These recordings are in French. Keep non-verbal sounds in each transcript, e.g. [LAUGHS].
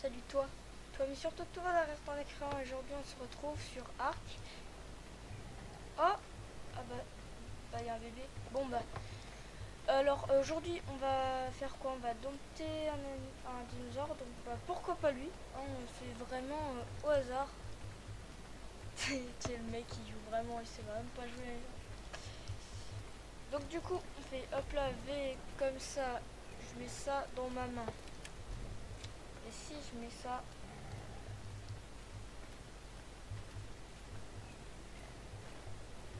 Salut toi. Toi, mais surtout toi derrière ton écran. Aujourd'hui, on se retrouve sur Arc. Oh Ah bah, bah, y a un bébé. Bon bah. Alors, aujourd'hui, on va faire quoi? On va dompter un, dinosaure. Donc, bah, pourquoi pas lui? Hein, On fait vraiment euh, au hasard. [LAUGHS] C'est le mec qui joue vraiment, il sait même pas jouer. Donc du coup, on fait hop là, V comme ça, je mets ça dans ma main. Et si je mets ça...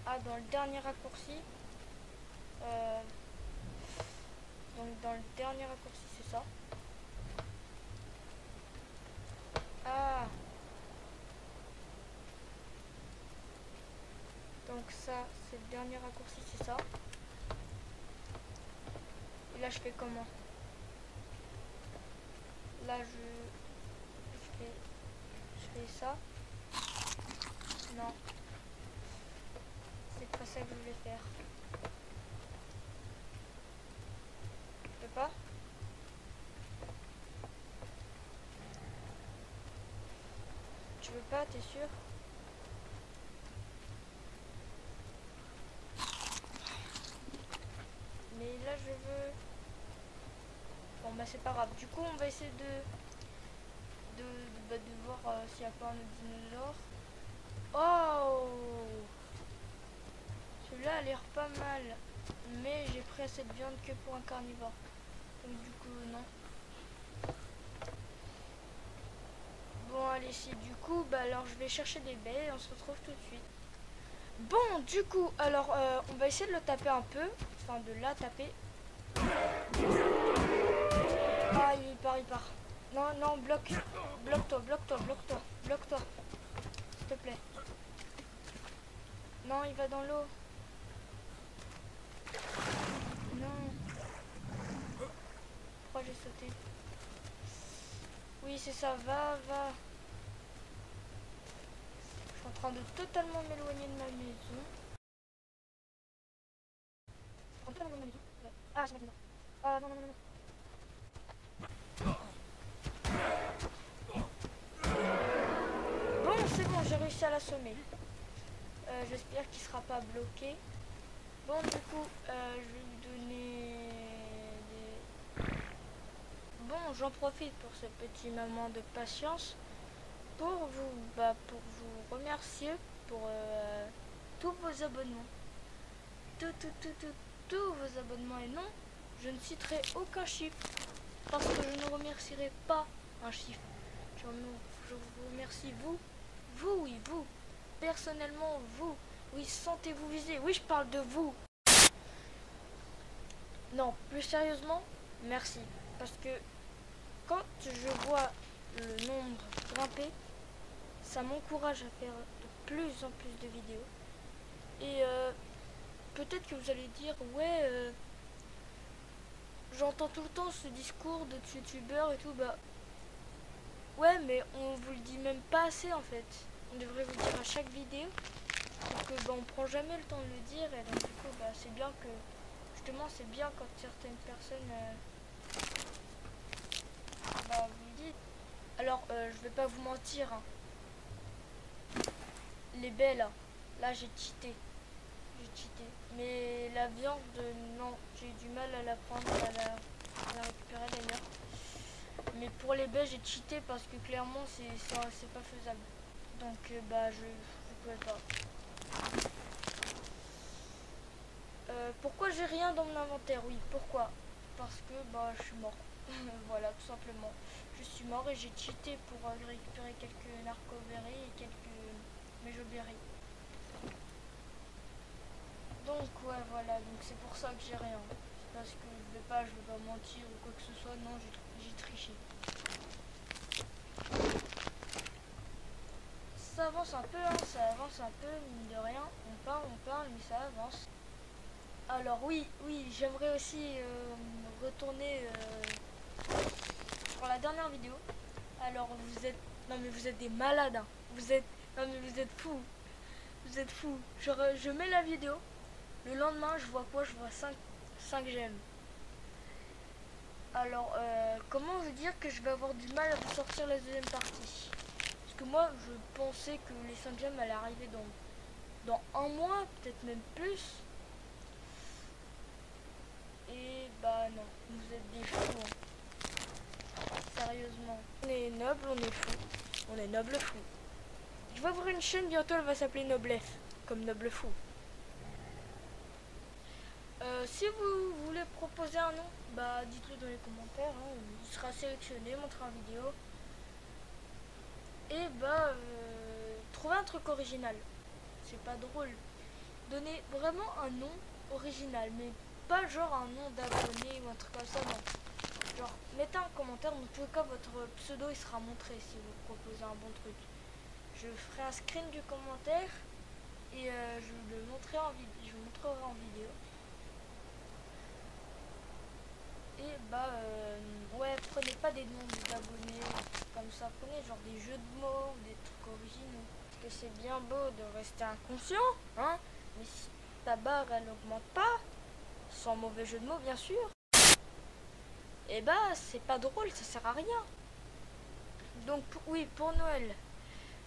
Ah, dans le dernier raccourci. Euh, donc dans le dernier raccourci, c'est ça. Ah Donc ça, c'est le dernier raccourci, c'est ça. Et là, je fais comment? Là, je, fais, ça. Non. C'est pas ça que je voulais faire. Je peux pas? Tu veux pas, t'es sûr Mais là, je veux... Bon, bah c'est pas grave. Du coup, on va essayer de... De, bah, voir euh, s'il n'y a pas un dinosaure. Oh Celui-là a l'air pas mal. Mais j'ai pris assez de viande que pour un carnivore. Donc du coup, non. Bon, allez, si du coup, bah alors je vais chercher des baies et on se retrouve tout de suite. Bon, du coup, alors euh, on va essayer de le taper un peu. Enfin, de la taper. Il part. Non, non, bloque. Bloque-toi, bloque-toi, bloque-toi, bloque-toi. S'il te plaît. Non, il va dans l'eau. Non. Pourquoi j'ai sauté? Oui, c'est ça. Va, va. Je suis en train de totalement m'éloigner de ma maison. Ma. Ah, maintenant. Ah, non, non, non, non. Bon, c'est bon, j'ai réussi à l'assommer. Euh, J'espère qu'il sera pas bloqué. Bon, du coup, euh, je vais lui donner des... Bon, j'en profite pour ce petit moment de patience pour vous, bah, pour vous remercier pour euh, tous vos abonnements. Tout, tout, tout, tout, tous vos abonnements et non, je ne citerai aucun chiffre parce que je ne remercierai pas un chiffre. Je, je vous remercie vous, vous, oui, vous, personnellement, vous. Oui, sentez-vous visé. Oui, je parle de vous. Non, plus sérieusement, merci. Parce que quand je vois le nombre grimper, ça m'encourage à faire de plus en plus de vidéos. Et euh, peut-être que vous allez dire, ouais, euh, j'entends tout le temps ce discours de youtubeurs et tout, bah ouais, mais on vous le dit même pas assez en fait. On devrait vous dire à chaque vidéo. Donc que bah, on prend jamais le temps de le dire et donc du coup bah c'est bien que justement c'est bien quand certaines personnes euh, bah, vous dites. Alors euh, je vais pas vous mentir. Hein. Les belles là, là j'ai cheaté. J'ai cheaté. Mais la viande, non, j'ai du mal à la prendre, à la, à la récupérer d'ailleurs. Mais pour les baies, j'ai cheaté parce que clairement, c'est pas faisable. Donc, euh, bah, je ne pouvais pas. Euh, pourquoi j'ai rien dans mon inventaire? Oui, pourquoi? Parce que, bah, je suis mort. [LAUGHS] voilà, tout simplement. Je suis mort et j'ai cheaté pour euh, récupérer quelques narcoberries et quelques méjoberries. Donc ouais voilà, donc c'est pour ça que j'ai rien. Parce que je vais pas, je vais pas mentir ou quoi que ce soit, non j'ai triché. Ça avance un peu, hein, ça avance un peu, mine de rien. On parle, on parle, mais ça avance. Alors oui, oui, j'aimerais aussi euh, retourner euh, sur la dernière vidéo. Alors vous êtes, non mais vous êtes des malades, hein. vous êtes, non mais vous êtes fous, vous êtes fous. Je, je mets la vidéo, le lendemain, je vois quoi? Je vois 5, 5 j'aime. Alors, euh, comment vous dire que je vais avoir du mal à vous sortir la deuxième partie? Que moi, je pensais que les 5 gemmes allaient arriver dans, dans un mois, peut-être même plus. Et bah non, vous êtes des fous. hein. Sérieusement. On est noble, on est fou. On est noble fou. Je vais ouvrir une chaîne bientôt, elle va s'appeler Noblesse, comme noble fou. Euh, si vous voulez proposer un nom, bah dites-le dans les commentaires. hein. Il sera sélectionné, montré en vidéo. Et bah euh, trouvez un truc original. C'est pas drôle. Donnez vraiment un nom original, mais pas genre un nom d'abonné ou un truc comme ça, non. Genre, mettez un commentaire, tous les cas, votre pseudo il sera montré si vous proposez un bon truc. Je ferai un screen du commentaire et euh, je le en. Je vous montrerai en vidéo. Et bah euh, ouais, prenez pas des noms d'abonnés comme ça, prenez genre des jeux de mots, des trucs originaux. Parce que c'est bien beau de rester inconscient, hein, mais si ta barre elle augmente pas, sans mauvais jeu de mots bien sûr, et bah c'est pas drôle, ça sert à rien. Donc oui, pour Noël.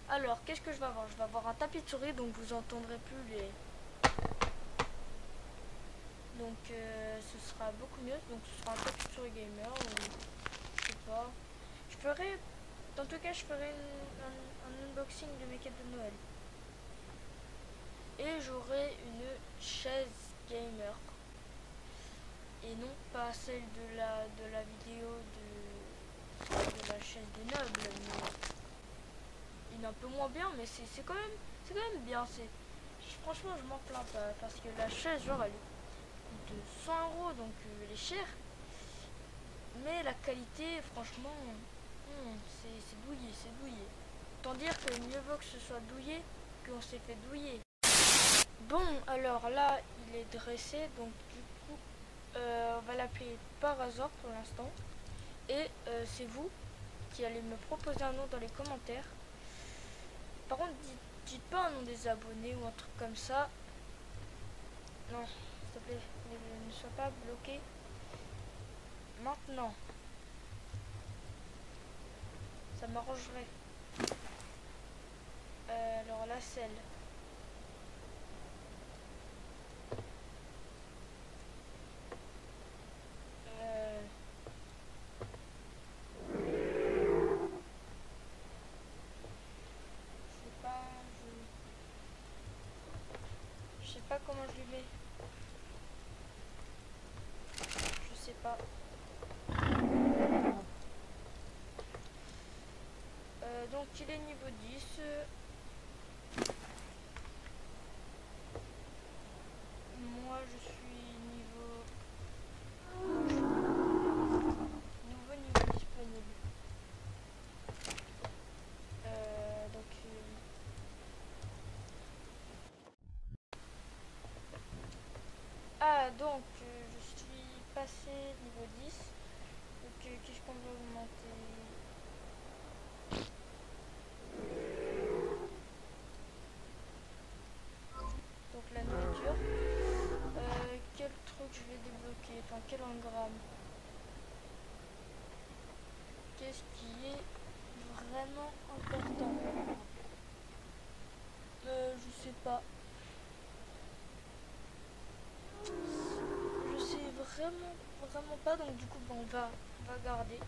Alors, qu'est-ce que je vais avoir? Je vais avoir un tapis de souris, donc vous entendrez plus les... Donc euh, ce sera beaucoup mieux. Donc ce sera un de souris gamer ou je sais pas. Je ferai, dans tout cas, je ferai un, un unboxing de mes quêtes de Noël. Et j'aurai une chaise gamer. Et non pas celle de la de la vidéo de, de la chaise des nobles, mais une un peu moins bien, mais c'est quand même c'est quand même bien. C'est franchement je m'en plains pas parce que la chaise genre elle coûte 100 euros donc euh, elle est chère. Mais la qualité franchement hmm, c'est douillé, c'est douillé. Autant dire que mieux vaut que ce soit douillé qu'on s'est fait douiller. Bon alors là il est dressé donc du coup euh, on va l'appeler par hasard pour l'instant. Et euh, c'est vous qui allez me proposer un nom dans les commentaires. Par contre, dites, dites pas un nom des abonnés ou un truc comme ça. Non, s'il te plaît, ne, ne sois pas bloqué. Maintenant. Ça m'arrangerait. Euh, alors la selle. Euh, comment je lui mets. Je sais. Euh, donc il est niveau 10. euh. Moi je suis niveau... Nouveau niveau disponible. Euh, donc... Ah, donc, niveau 10. Donc, euh, qu'est-ce qu'on va augmenter? Donc, la nourriture. Euh, quel truc je vais débloquer? Enfin, quel engramme? Qu'est-ce qui est vraiment important? Euh, je sais pas. Je sais vraiment, vraiment pas, donc du coup, bon, on va, on va garder.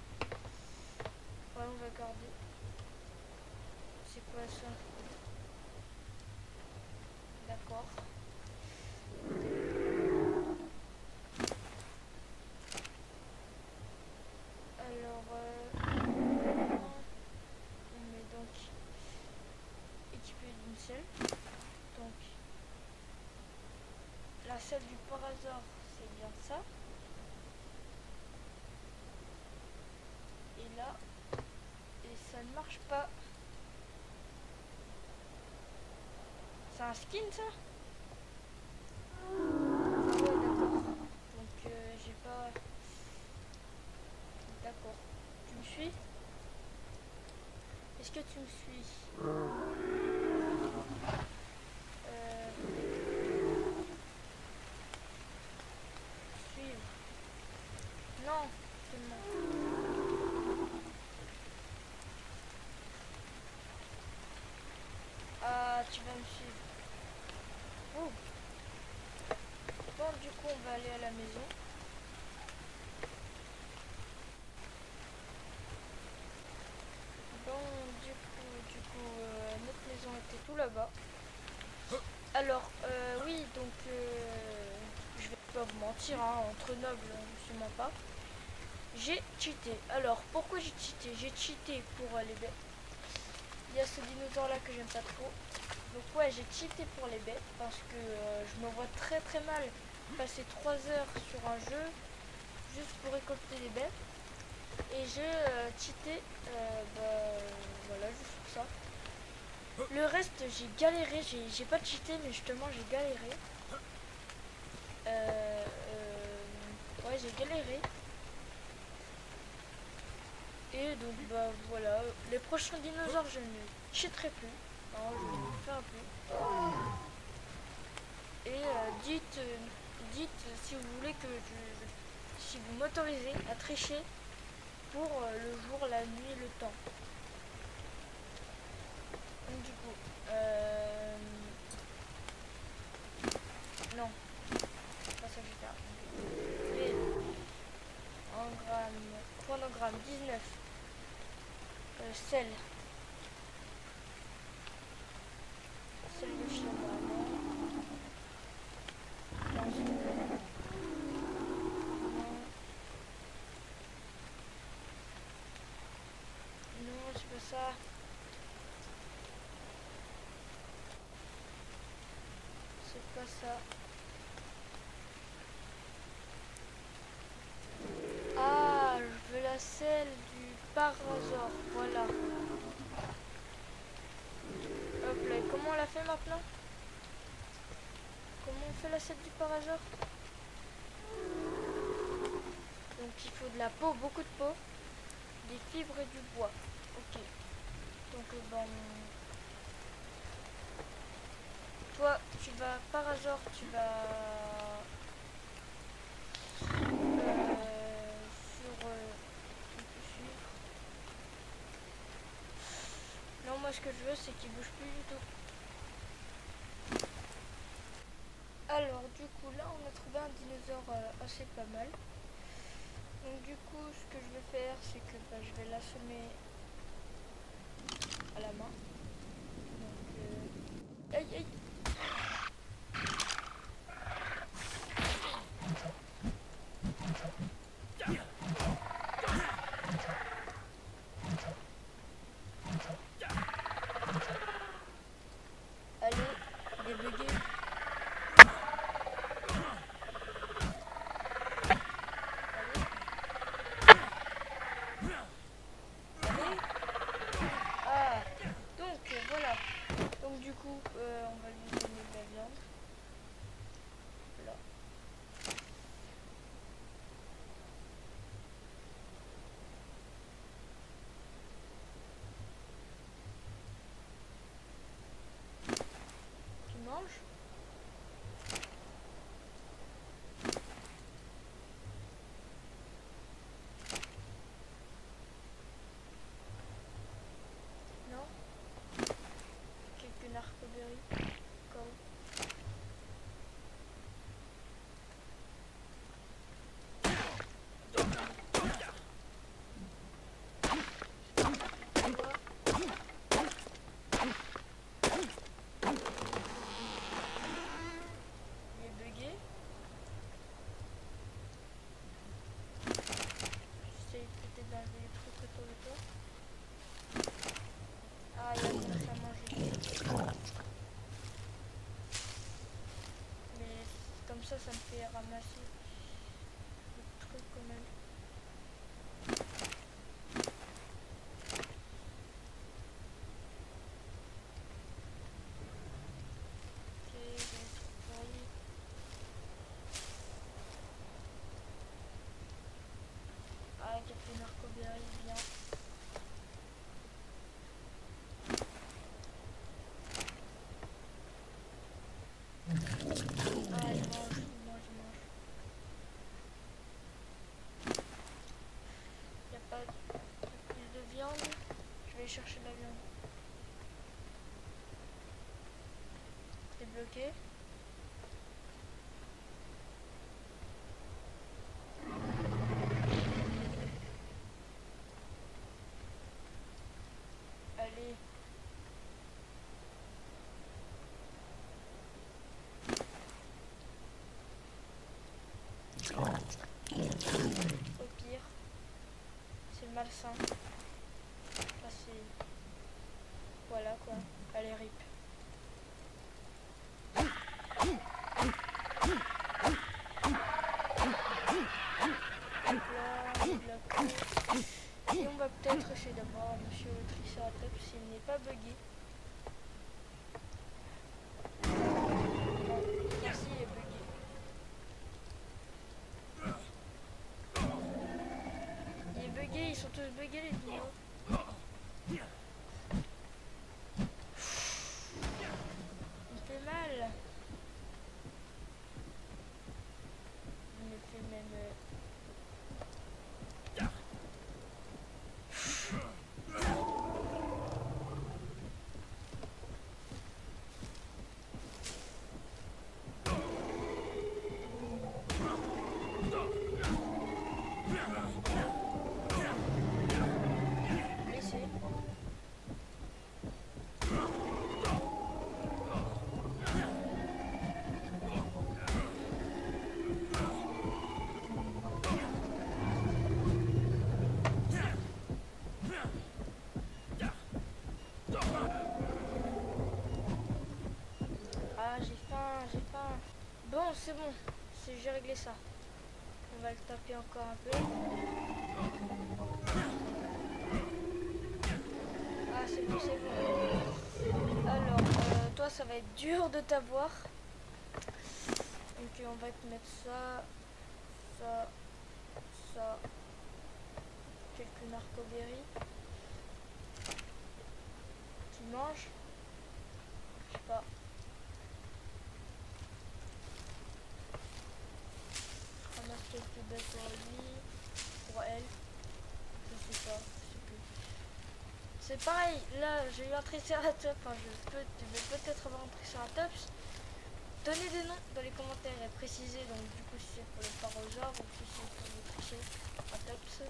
Ouais, on va garder. C'est quoi ça? D'accord. Alors, euh, on met donc équipé d'une selle. Donc, la selle du par hasard, c'est bien ça. Et là, et ça ne marche pas. Un skin ça? D'accord. Donc euh, j'ai pas... D'accord. Tu me suis? Est-ce que tu me suis Euh, Suivre. Non, seulement on va aller à la maison. Bon, du coup, du coup, euh, notre maison était tout là-bas. Alors, euh, oui, donc, euh, je vais pas vous mentir, hein, entre nobles, je ne mens pas. J'ai cheaté. Alors, pourquoi j'ai cheaté? J'ai cheaté pour les bêtes. Il y a ce dinosaure là que j'aime pas trop. Donc ouais, j'ai cheaté pour les bêtes parce que je me vois très très mal passer 3 heures sur un jeu juste pour récolter des bêtes. Et j'ai euh, cheaté, euh, bah, voilà, juste pour ça. Le reste, j'ai galéré, j'ai pas cheaté, mais justement, j'ai galéré. Euh, euh, ouais, j'ai galéré. Et donc, bah voilà, les prochains dinosaures, je ne cheaterai plus. Non, je le faire plus. Et dites, dites si vous voulez que je, si vous m'autorisez à tricher pour euh, le jour, la nuit, le temps. Donc du coup, euh, non, c'est pas ça que je vais faire. Engramme, chronogramme 19, euh, sel, sel de chien vraiment. Ensuite, non. Non, c'est pas ça. C'est pas ça. Ah, je veux la selle du parasaure. Voilà. Hop là, comment on la fait maintenant? Fait la selle du parasaure Donc il faut de la peau, beaucoup de peau, des fibres et du bois. Ok. Donc euh, bon. Toi, tu vas par tu vas euh, euh. Non, moi ce que je veux, c'est qu'il bouge plus du tout. Alors, du coup, là, on a trouvé un dinosaure euh, assez pas mal. Donc, du coup, ce que je vais faire, c'est que bah, je vais l'assommer à la main. Donc, euh, aïe, aïe. Allez, débuguer. Allez. Ah, donc euh, voilà. Donc du coup, euh, on va lui donner de la viande. Là. Tu manges Non Quelques narcoberries Comme. Il est bugué. J'essaye peut-être d'enlever les trucs autour de toi. Ah, il a commencé à manger. Mais comme ça, me fait ramasser le truc quand même. Ok, je vais nettoyer. Ah, Captain Narcoberry, bien. Ah, il mange, il mange, il mange. Il n'y a pas plus de viande. Je vais chercher de la viande. T'es bloqué hein. Ça c'est... Voilà quoi. Allez, rip. Et on va peut-être essayer d'avoir Monsieur le Triceratops s'il n'est pas bugué. Merci, il est bugué. Il est bugué, ils c'est bon. J'ai réglé ça. On va le taper encore un peu. Ah, c'est bon, c'est bon. Alors, euh, toi, ça va être dur de t'avoir. Donc, on va te mettre ça, ça, ça, quelques narcoberries. Tu manges? Je sais pas. Sais pas, je sais plus. C'est pareil, là j'ai eu un triceratops, enfin je, peux, vais peut-être avoir un triceratops. Donnez des noms dans les commentaires et précisez donc du coup si c'est pour le parosaure ou si c'est pour le triceratops.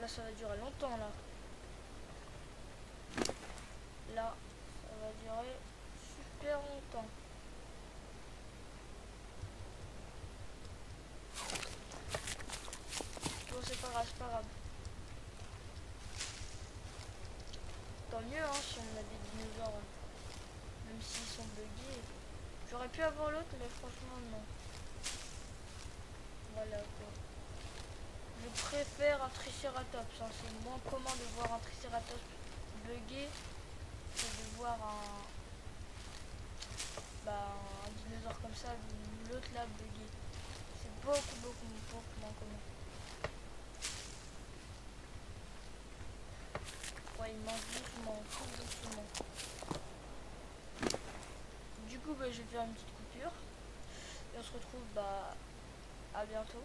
Là ça va durer longtemps là. Là ça va durer super longtemps. Bon, c'est pas c'est pas grave. Tant mieux, hein, si on a des dinosaures, euh, même s'ils sont buggés. J'aurais pu avoir l'autre, mais franchement, non. Voilà, quoi. Je préfère un Triceratops, hein, c'est moins commun de voir un Triceratops buggé que de voir un... Bah, un dinosaure comme ça, l'autre là buggé. C'est beaucoup, beaucoup, beaucoup moins commun. Ouais, il mange doucement, doucement. Du coup, bah, je vais faire une petite coupure. Et on se retrouve bah, à bientôt.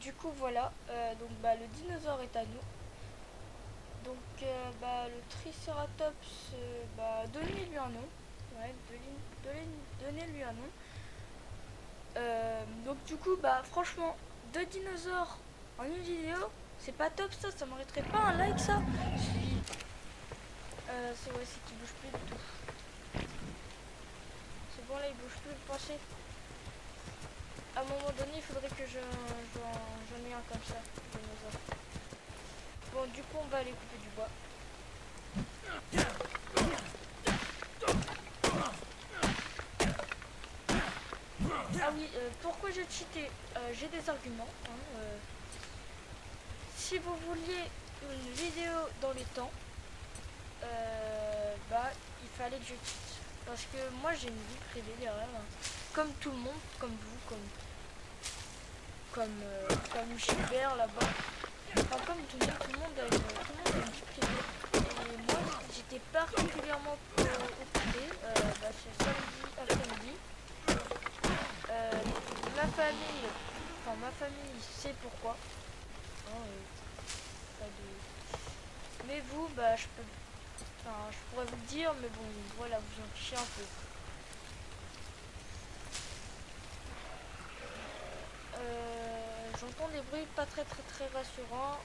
Du coup, voilà. Euh, donc, bah, le dinosaure est à nous. Donc, euh, bah, le Triceratops, euh, bah, donnez-lui un nom. Ouais, donnez-lui un nom. donc, du coup, bah, franchement, deux dinosaures en une vidéo, c'est pas top ça, ça m'arrêterait pas un like ça. c'est ouais, c'est qui bouge plus du tout. C'est bon là, il bouge plus, pensez à un moment donné, il faudrait que j'en ai un comme ça. Bon, du coup, on va aller couper du bois. Ah oui, euh, pourquoi j'ai cheaté euh, J'ai des arguments. Hein, euh. si vous vouliez une vidéo dans les temps, bah, il fallait que je cheat. Parce que moi, j'ai une vie privée derrière. Hein. Comme tout le monde, comme vous, comme comme, euh, comme Gilbert là-bas. Enfin, comme tout le monde, tout a tout le monde a. Et moi, j'étais particulièrement occupé euh, bah, ce samedi après-midi. Euh, ma famille, enfin ma famille sait pourquoi. Hein, de... Mais vous, bah je peux, enfin je pourrais vous le dire, mais bon, voilà, vous en fichez un peu. J'entends des bruits pas très très très rassurants.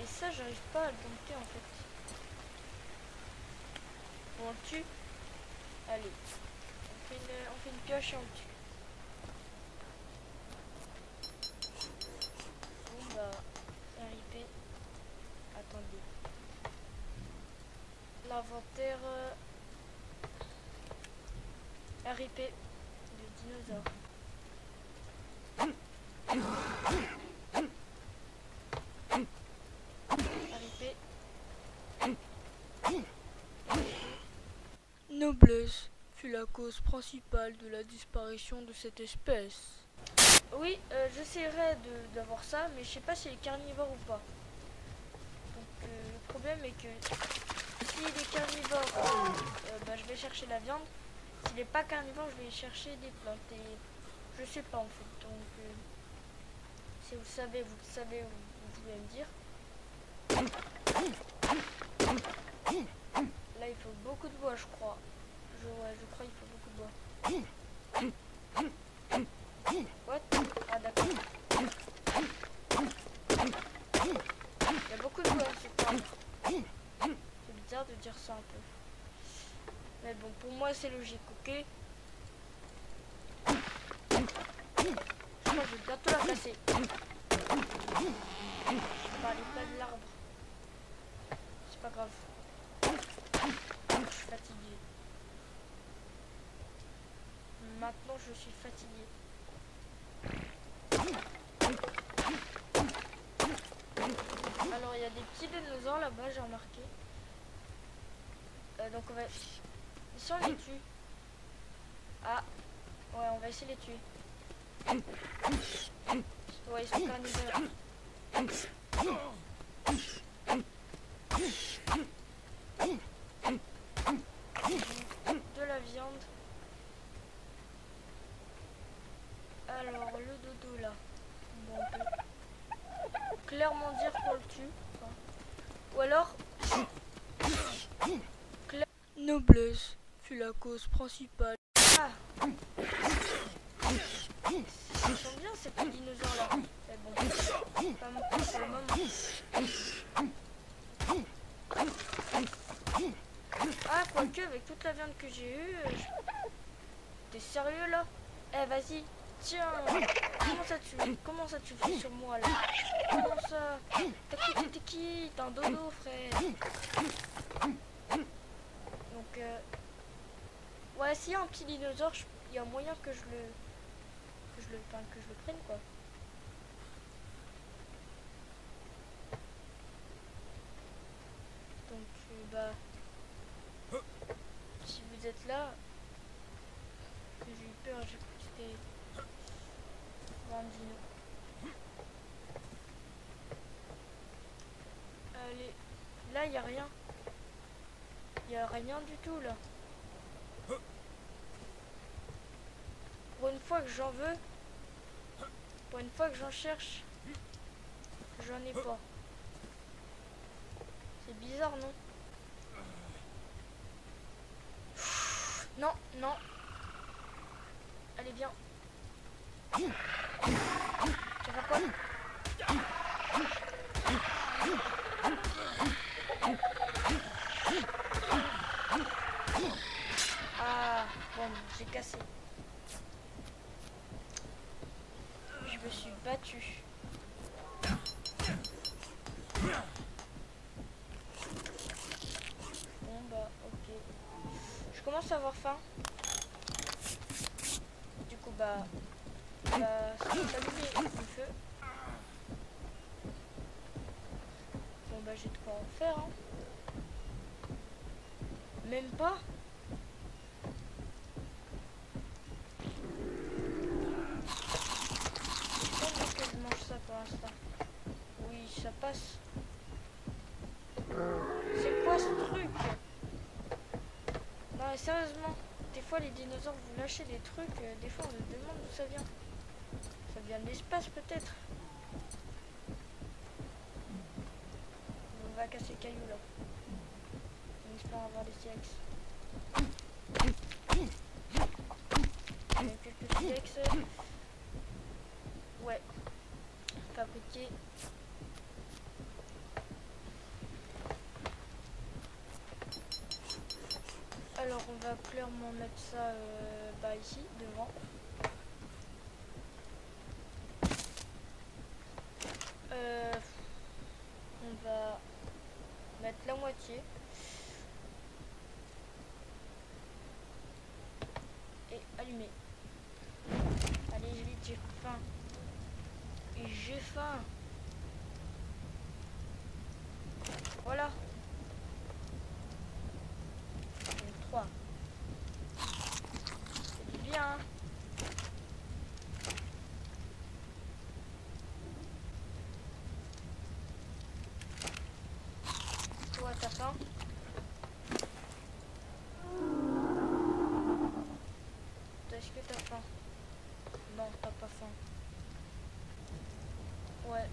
Et ça, j'arrive pas à le dompter en fait. On le tue Allez. On fait, une, pioche et on le tue. Bon bah, RIP. Attendez. L'inventaire... Euh, RIP. Le dinosaure. Noblesse fut la cause principale de la disparition de cette espèce. Oui, euh, j'essaierai d'avoir ça, mais je sais pas s'il est carnivore ou pas. Donc euh, le problème est que s'il est carnivore, euh, bah, je vais chercher la viande. S'il n'est pas carnivore, je vais chercher des plantes. Et je sais pas en fait. Si vous savez, vous le savez, vous, pouvez me dire. Là, il faut beaucoup de bois, je crois. Je, crois qu'il faut beaucoup de bois. What? Ah, d'accord. Il y a beaucoup de bois, C'est bizarre de dire ça un peu. Mais bon, pour moi, c'est logique, ok? Je vais bientôt la casser. Je aller pas de l'arbre. C'est pas grave. Je suis fatigué. Maintenant, je suis fatigué. Alors, il y a des petits dinosaures là-bas, j'ai remarqué. Euh, donc, on va... Si on les tue... Ah, ouais, on va essayer de les tuer. De la viande. Alors, le dodo là. Clairement dire qu'on le tue. Ou alors... Noblesse fut la cause principale. Ah ils sont bien ces petits dinosaures là. Mais bon, pas mon pour le moment. Ah, quoique, avec toute la viande que j'ai eue, euh, t'es sérieux là Eh, vas-y, tiens Comment ça tu comment ça tu fais sur moi là Comment ça T'es qui T'es qui T'es un dodo, frère. Donc, euh... ouais, s'il y a un petit dinosaure, il y a moyen que je le je le, que je le prenne quoi. Donc euh, bah si vous êtes là, j'ai eu peur, j'ai cru que c'était Allez, là il a rien. Il y a rien du tout là. Pour une fois que j'en veux, Pour une fois que j'en cherche, j'en ai pas. C'est bizarre, non? Non, non. Allez, viens. Tu vas quoi Ah, bon, j'ai cassé. Je me suis battu. Bon bah ok. Je commence à avoir faim. Du bah... Bah... S'allumer le feu. Bon bah j'ai de quoi en faire hein. Même pas que je mange ça pour l'instant? Oui, ça passe. C'est quoi ce truc? Non mais sérieusement, des fois les dinosaures vous lâchez des trucs, euh, des fois on se demande d'où ça vient. Ça vient de l'espace peut-être. On va casser le caillou là. En espérant avoir des a quelques T-Rex. Ouais. Fabriqué. Alors on va clairement mettre ça euh, bah, ici, devant. Euh, on va mettre la moitié. Et allumer. Allez j'ai faim. J'ai faim. Voilà. 3. C'est bien. hein. Toi, t'as faim Toi, Est-ce que t'as faim Non, t'as pas faim. Ouais,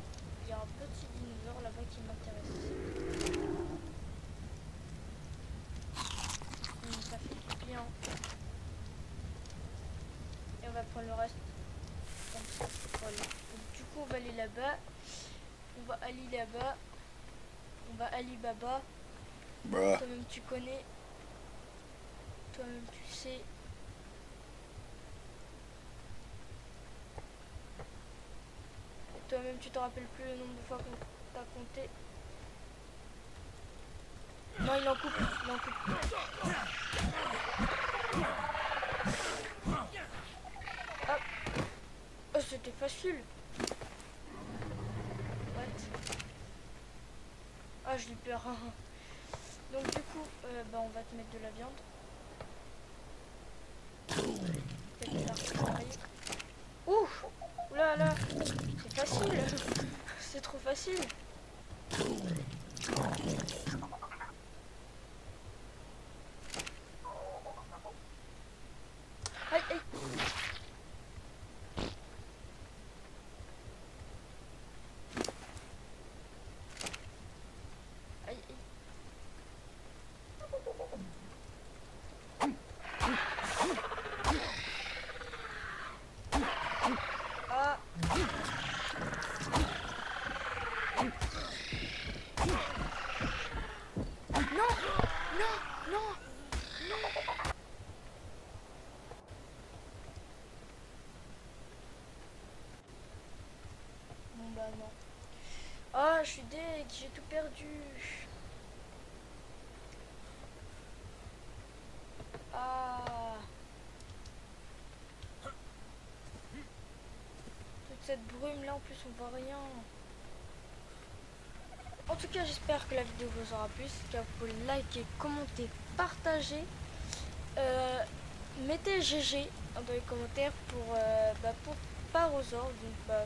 il y a un petit dinosaure là-bas qui m'intéresse. Hum, ça fait du bien. Et on va prendre le reste. Comme ça. Voilà. Donc, du coup, on va aller là-bas. On va aller là-bas. On va Alibaba. Bruh. Toi-même, tu connais. Toi-même, tu sais. Toi-même, tu te rappelles plus le nombre de fois qu'on t'a compté. Non, il en coupe. Il en coupe. Oh, c'était facile. What? Ah, je l'ai peur. Donc, du coup, euh, bah, on va te mettre de la viande. Ouh Oula là C'est facile C'est trop facile Aïe aïe Aïe aïe Ah Non Non Non Non Bon bah non. Ah, je suis deg, j'ai tout perdu. Ah. Toute cette brume là, en plus on voit rien. En tout cas, j'espère que la vidéo vous aura plu. Si vous pouvez liker, commenter, partager. Euh, mettez GG dans les commentaires pour, euh, bah, pour donc bah,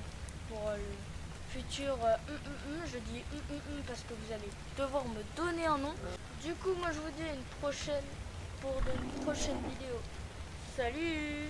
pour euh, le futur euh, hum, hum, hum, je dis hum parce que vous allez devoir me donner un nom. Du coup, moi je vous dis à une prochaine pour une prochaine vidéo. Salut